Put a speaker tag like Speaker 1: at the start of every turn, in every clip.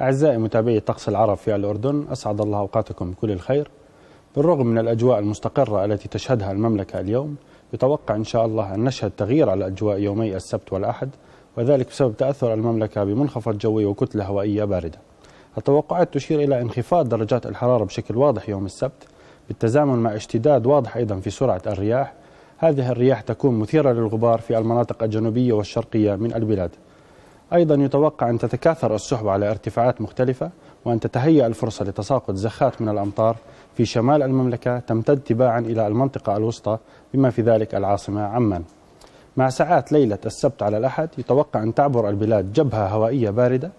Speaker 1: أعزائي متابعي طقس العرب في الأردن أسعد الله أوقاتكم بكل الخير. بالرغم من الأجواء المستقرة التي تشهدها المملكة اليوم يتوقع إن شاء الله أن نشهد تغيير على أجواء يومي السبت والأحد وذلك بسبب تأثر المملكة بمنخفض جوي وكتلة هوائية باردة. التوقعات تشير إلى انخفاض درجات الحرارة بشكل واضح يوم السبت بالتزامن مع اشتداد واضح أيضا في سرعة الرياح. هذه الرياح تكون مثيرة للغبار في المناطق الجنوبية والشرقية من البلاد. أيضا يتوقع أن تتكاثر السحب على ارتفاعات مختلفة وأن تتهيأ الفرصة لتساقط زخات من الأمطار في شمال المملكة تمتد تباعا إلى المنطقة الوسطى بما في ذلك العاصمة عمان. مع ساعات ليلة السبت على الأحد يتوقع أن تعبر البلاد جبهة هوائية باردة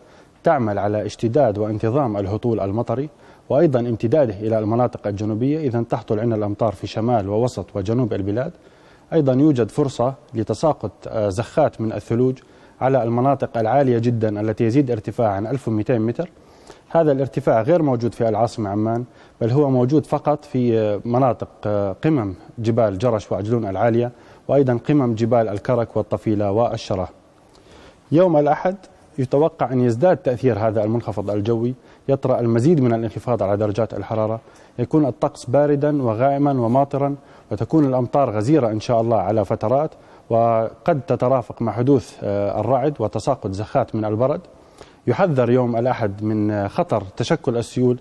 Speaker 1: تعمل على اشتداد وانتظام الهطول المطري وأيضا امتداده إلى المناطق الجنوبية إذا تهطل عنا الأمطار في شمال ووسط وجنوب البلاد. أيضا يوجد فرصة لتساقط آه، زخات من الثلوج على المناطق العالية جدا التي يزيد ارتفاعها عن 1200 متر. هذا الارتفاع غير موجود في العاصمة عمان بل هو موجود فقط في مناطق آه، قمم جبال جرش وعجلون العالية وأيضا قمم جبال الكرك والطفيلة والشراه يوم الأحد يتوقع أن يزداد تأثير هذا المنخفض الجوي يطرأ المزيد من الانخفاض على درجات الحرارة يكون الطقس باردا وغائما وماطرا وتكون الأمطار غزيرة إن شاء الله على فترات وقد تترافق مع حدوث آه، الرعد وتساقط زخات من البرد. يحذر يوم الأحد من خطر تشكل السيول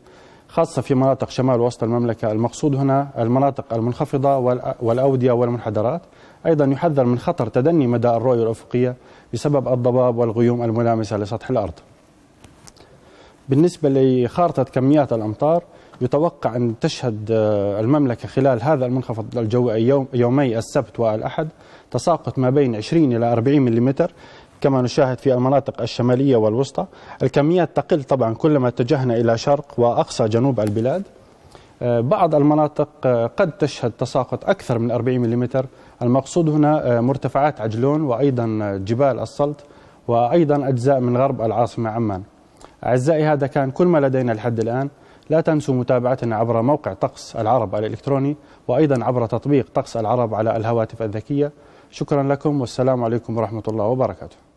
Speaker 1: خاصة في مناطق شمال وسط المملكة المقصود هنا المناطق المنخفضة والأودية والمنحدرات. أيضا يحذر من خطر تدني مدى الرؤية الأفقية بسبب الضباب والغيوم الملامسة لسطح الأرض. بالنسبة لخارطة كميات الأمطار يتوقع أن تشهد آه، المملكة خلال هذا المنخفض الجوي يوم يومي السبت والأحد تساقط ما بين 20 إلى 40 ملم كما نشاهد في المناطق الشمالية والوسطى. الكميات تقل طبعا كلما اتجهنا إلى شرق وأقصى جنوب البلاد. آه، بعض المناطق آه، قد تشهد تساقط أكثر من 40 ملم المقصود هنا مرتفعات عجلون وأيضا جبال السلط وأيضا أجزاء من غرب العاصمة عمان. أعزائي هذا كان كل ما لدينا لحد الآن. لا تنسوا متابعتنا عبر موقع طقس العرب الإلكتروني وأيضا عبر تطبيق طقس العرب على الهواتف الذكية. شكرا لكم والسلام عليكم ورحمة الله وبركاته.